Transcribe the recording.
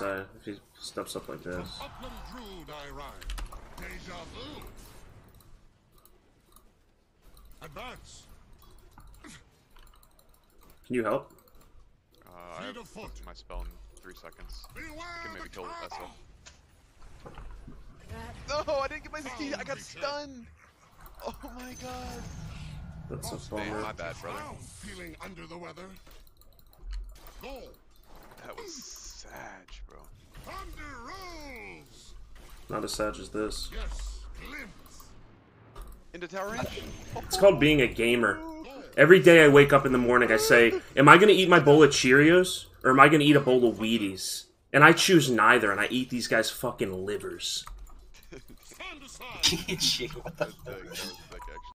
say if he steps up like this. Upland Druid I ride. Deja vu. Advance. Can you help? Uh, I have Fleet of foot. my spell in three seconds. Beware Can maybe kill trap. Essa. No, I didn't get my key. I got stunned. Oh my god. That's a Man, bummer. my bad, brother. Feeling under the weather. Go. Not as sad as this. Yes. Glimpse. Into tower range? It's called being a gamer. Every day I wake up in the morning, I say, Am I gonna eat my bowl of Cheerios? Or am I gonna eat a bowl of Wheaties? And I choose neither, and I eat these guys' fucking livers.